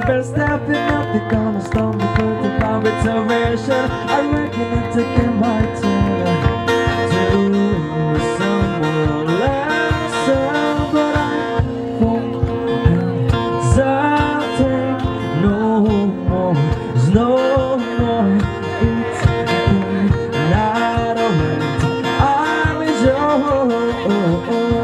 best step and nothing gonna stop me but the power reservation. I reckon it's taking my turn to someone else, but I won't hesitate no more. There's no more. It's. I'm.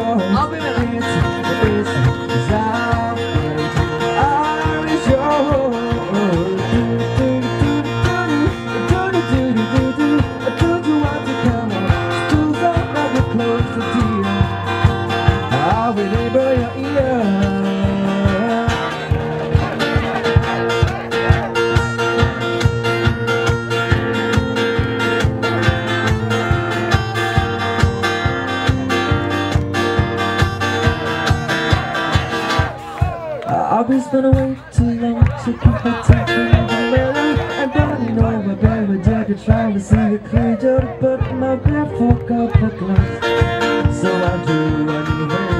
I will be neighbor your. I've been away too long to keep in the mirror And I know my baby daddy trying to see it clear But my fuck up the glass So I do anyways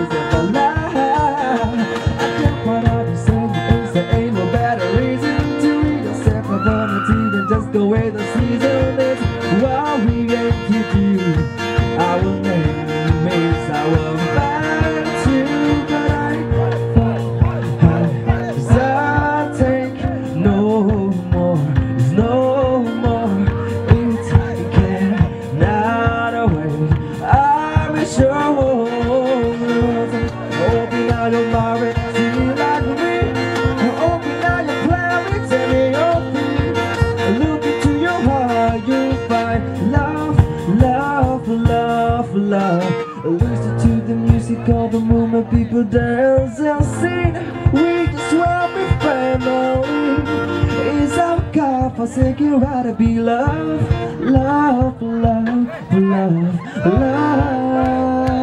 I'm sure. Open out your mind and see like me. Open out your plan tell me you're. Look into your heart, you'll find love, love, love, love. Listen to the music of the moment, people dance and sing. God forsaken right to be love, love, love, love, lovers.